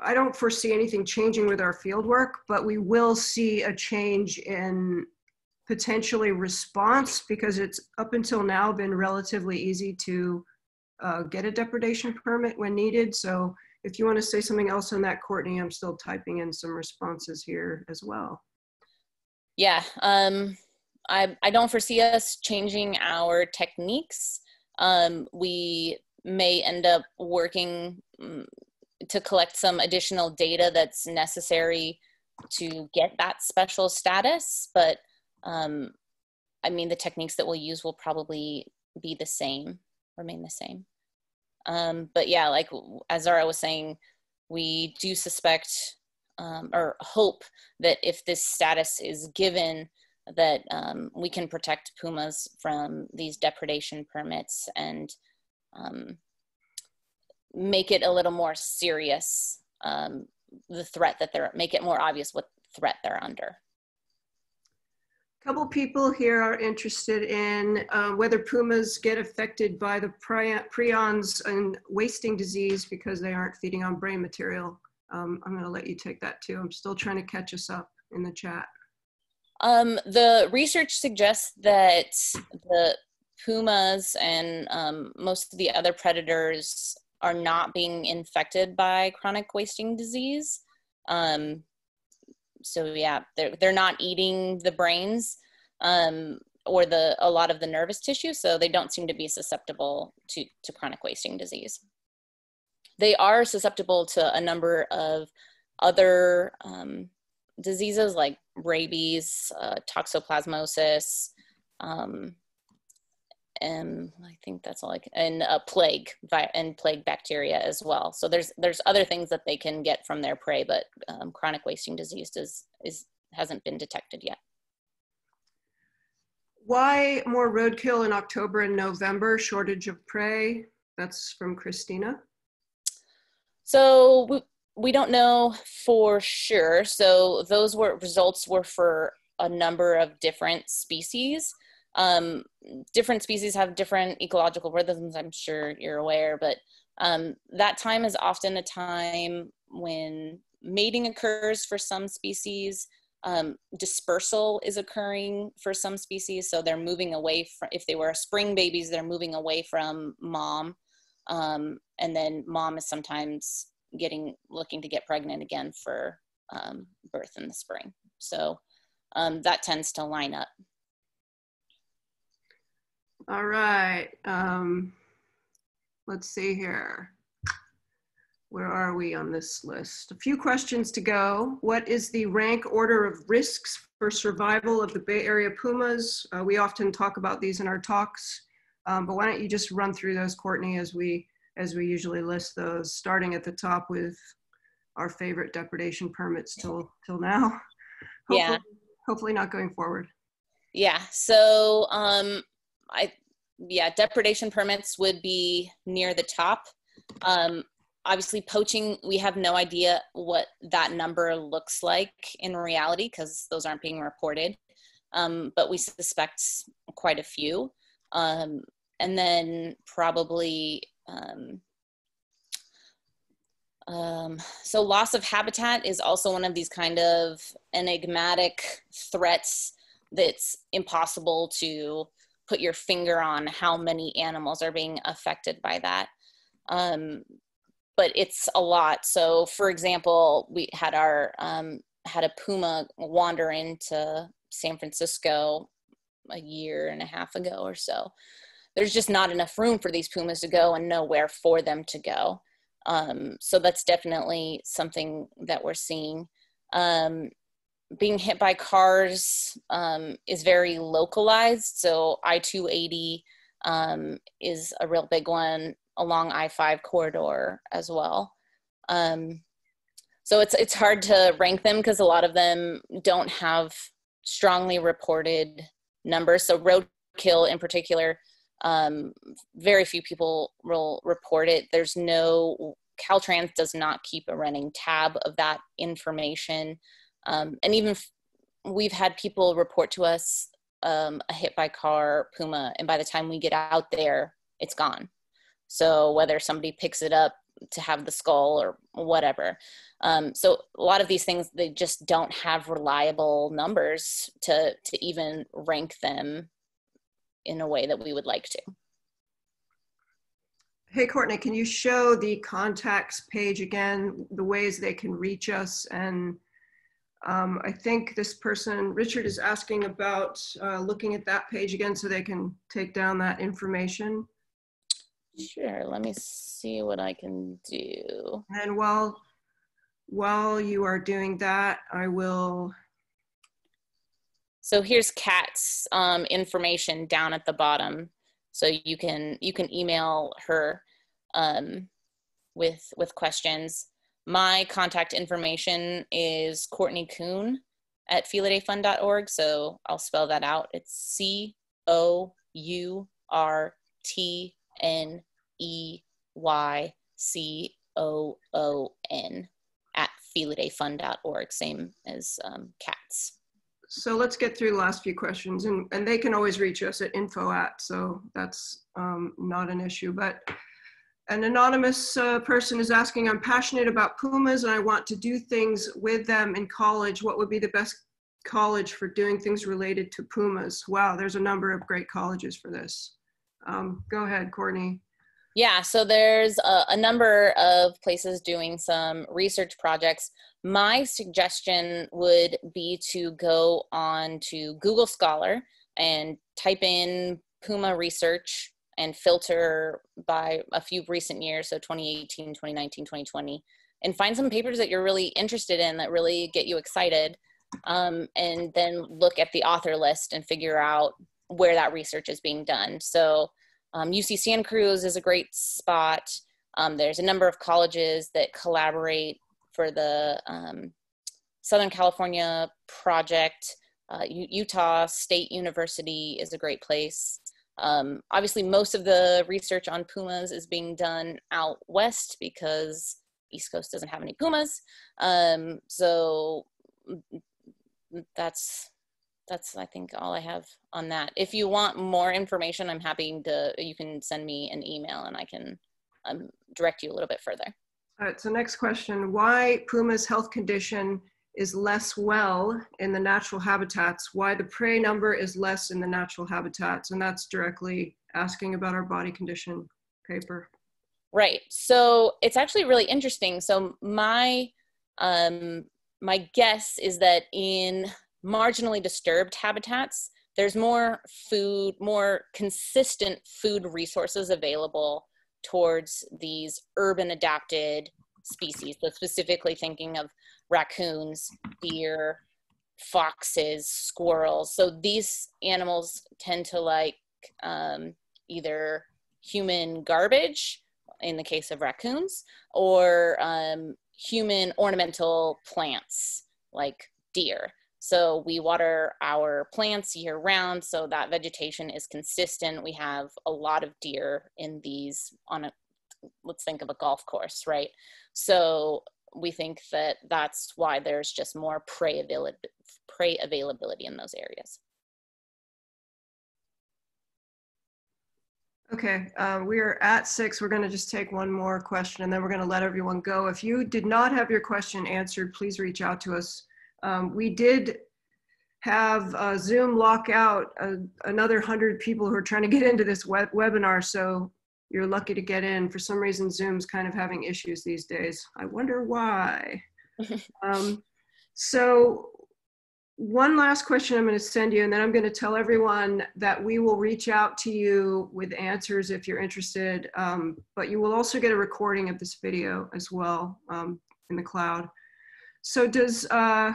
I don't foresee anything changing with our field work, but we will see a change in potentially response because it's up until now been relatively easy to uh, get a depredation permit when needed. So if you want to say something else on that, Courtney, I'm still typing in some responses here as well. Yeah, um, I, I don't foresee us changing our techniques. Um, we may end up working mm, to collect some additional data that's necessary to get that special status. But um, I mean, the techniques that we'll use will probably be the same, remain the same. Um, but yeah, like as Zara was saying, we do suspect um, or hope that if this status is given, that um, we can protect pumas from these depredation permits and um, make it a little more serious, um, the threat that they're, make it more obvious what threat they're under. A couple people here are interested in uh, whether pumas get affected by the prions and wasting disease because they aren't feeding on brain material. Um, I'm going to let you take that too. I'm still trying to catch us up in the chat. Um, the research suggests that the pumas and um, most of the other predators are not being infected by chronic wasting disease. Um, so yeah, they're they're not eating the brains um, or the a lot of the nervous tissue, so they don't seem to be susceptible to to chronic wasting disease. They are susceptible to a number of other um, diseases like rabies, uh, toxoplasmosis, um, and I think that's all like and a plague and plague bacteria as well. So there's there's other things that they can get from their prey, but um, chronic wasting disease does is hasn't been detected yet. Why more roadkill in October and November? Shortage of prey. That's from Christina. So we, we don't know for sure. So those were results were for a number of different species um, different species have different ecological rhythms i'm sure you're aware but um, that time is often a time when mating occurs for some species um, dispersal is occurring for some species so they're moving away from if they were spring babies they're moving away from mom. Um, and then mom is sometimes getting looking to get pregnant again for um, birth in the spring. So um, that tends to line up all right. Um, let's see here. Where are we on this list? A few questions to go. What is the rank order of risks for survival of the Bay Area pumas? Uh, we often talk about these in our talks, um, but why don't you just run through those, Courtney, as we as we usually list those, starting at the top with our favorite depredation permits till till now. Hopefully, yeah. Hopefully not going forward. Yeah. So um, I yeah, depredation permits would be near the top. Um, obviously, poaching, we have no idea what that number looks like in reality because those aren't being reported. Um, but we suspect quite a few. Um, and then probably, um, um, so loss of habitat is also one of these kind of enigmatic threats that's impossible to put your finger on how many animals are being affected by that. Um, but it's a lot. So, for example, we had our um, had a puma wander into San Francisco a year and a half ago or so. There's just not enough room for these pumas to go and nowhere for them to go. Um, so that's definitely something that we're seeing. Um, being hit by cars um, is very localized. So I 280 um, is a real big one along I 5 corridor as well. Um, so it's, it's hard to rank them because a lot of them don't have strongly reported numbers. So roadkill in particular, um, very few people will report it. There's no, Caltrans does not keep a running tab of that information. Um, and even f- we've had people report to us um, a hit by car puma, and by the time we get out there, it's gone. So whether somebody picks it up to have the skull or whatever. Um, so a lot of these things they just don't have reliable numbers to to even rank them in a way that we would like to. Hey Courtney, can you show the contacts page again, the ways they can reach us and um, I think this person, Richard, is asking about uh, looking at that page again so they can take down that information. Sure, let me see what I can do. And while, while you are doing that, I will. So here's Kat's um, information down at the bottom. So you can, you can email her um, with, with questions. My contact information is Courtney Coon at felidaefund.org. So I'll spell that out. It's C O U R T N E Y C O O N at felidaefund.org, same as um, Kat's. So let's get through the last few questions and, and they can always reach us at info at, so that's um, not an issue. But an anonymous uh, person is asking, I'm passionate about pumas and I want to do things with them in college. What would be the best college for doing things related to pumas? Wow, there's a number of great colleges for this. Um, go ahead, Courtney. Yeah, so there's a, a, number of places doing some research projects. My suggestion would be to go on to Google Scholar and type in Puma research and filter by a few recent years, so 2018, 2019, 2020, and find some papers that you're really interested in that really get you excited. Um, and then look at the author list and figure out where that research is being done. So um, UC Santa Cruz is a great spot. Um, there's a number of colleges that collaborate for the um, Southern California project. Uh, Utah State University is a great place. Um, obviously, most of the research on pumas is being done out west because East Coast doesn't have any pumas. Um, so that's that's I think all I have on that. If you want more information, I'm happy to. You can send me an email and I can um, direct you a little bit further. All right. So next question: Why puma's health condition is less well in the natural habitats, why the prey number is less in the natural habitats. And that's directly asking about our body condition paper. Right. So it's actually really interesting. So my um, my guess is that in marginally disturbed habitats, there's more food, more consistent food resources available towards these urban adapted species. So specifically thinking of raccoons, deer, foxes, squirrels. So these animals tend to like um, either human garbage, in the case of raccoons, or um, human ornamental plants like deer. So we water our plants year round so that vegetation is consistent. We have a lot of deer in these on a let's think of a golf course, right? So we think that that's why there's just more prey, avail- prey availability in those areas. Okay, uh, we're at six. We're going to just take one more question and then we're going to let everyone go. If you did not have your question answered, please reach out to us. Um, we did have uh, Zoom lock out uh, another 100 people who are trying to get into this web webinar. So you're lucky to get in. For some reason, Zoom's kind of having issues these days. I wonder why. um, so one last question I'm going to send you, and then I'm going to tell everyone that we will reach out to you with answers if you're interested. Um, but you will also get a recording of this video as well um, in the cloud. So does uh,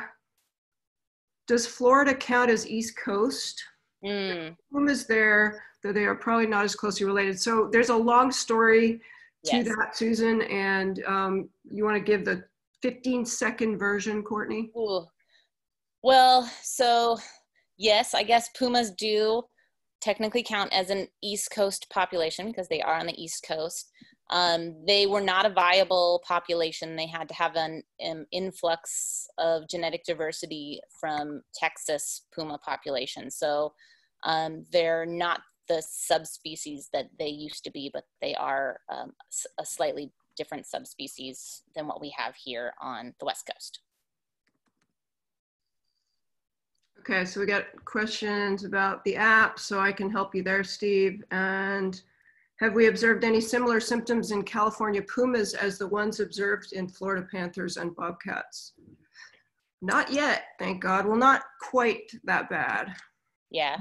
does Florida count as East Coast? Mm. Whom is there? Though they are probably not as closely related. So there's a long story to yes. that, Susan, and um, you want to give the 15 second version, Courtney? Ooh. Well, so yes, I guess pumas do technically count as an East Coast population because they are on the East Coast. Um, they were not a viable population. They had to have an, an influx of genetic diversity from Texas puma population. So um, they're not the subspecies that they used to be, but they are um, a slightly different subspecies than what we have here on the West Coast. Okay, so we got questions about the app, so I can help you there, Steve. And have we observed any similar symptoms in California pumas as the ones observed in Florida panthers and bobcats? Not yet, thank God. Well, not quite that bad. Yeah,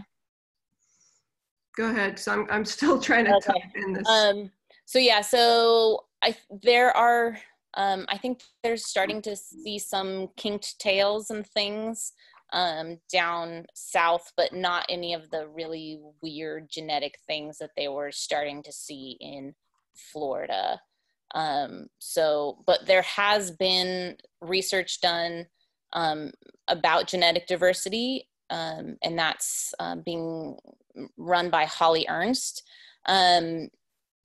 go ahead So I'm, I'm still trying to okay. type in this um so yeah so i there are um i think they're starting to see some kinked tails and things um down south but not any of the really weird genetic things that they were starting to see in florida Um, so, but there has been research done um, about genetic diversity, um, and that's um, being run by Holly Ernest. Um,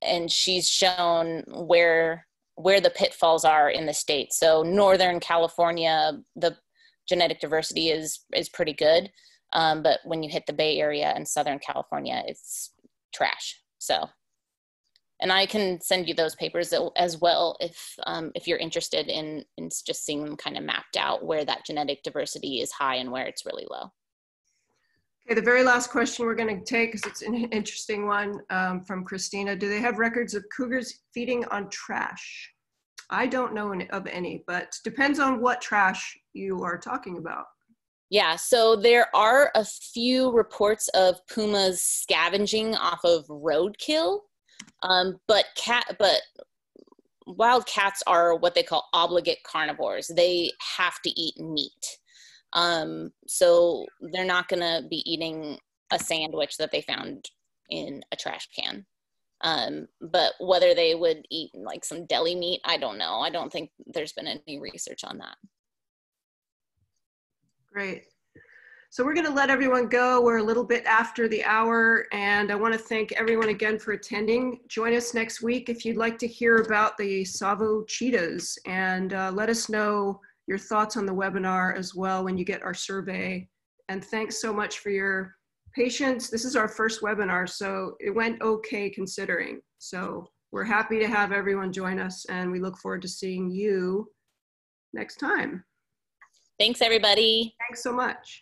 and she's shown where where the pitfalls are in the state. So Northern California, the genetic diversity is is pretty good, um, but when you hit the Bay Area and Southern California, it's trash. So, and I can send you those papers as well if um, if you're interested in in just seeing them kind of mapped out where that genetic diversity is high and where it's really low. Okay, the very last question we're going to take, because it's an interesting one um, from Christina. Do they have records of cougars feeding on trash? I don't know of any, but depends on what trash you are talking about. Yeah, so there are a few reports of pumas scavenging off of roadkill, um, but cat, but wild cats are what they call obligate carnivores. They have to eat meat. Um, so they're not going to be eating a sandwich that they found in a trash can. Um, but whether they would eat like some deli meat, I don't know. I don't think there's been any research on that. Great. So we're going to let everyone go. We're a little bit after the hour, and I want to thank everyone again for attending. Join us next week if you'd like to hear about the Tsavo cheetahs, and uh, let us know your thoughts on the webinar as well when you get our survey. And thanks so much for your patience. This is our first webinar, so it went okay considering. So we're happy to have everyone join us and we look forward to seeing you next time. Thanks, everybody. Thanks so much.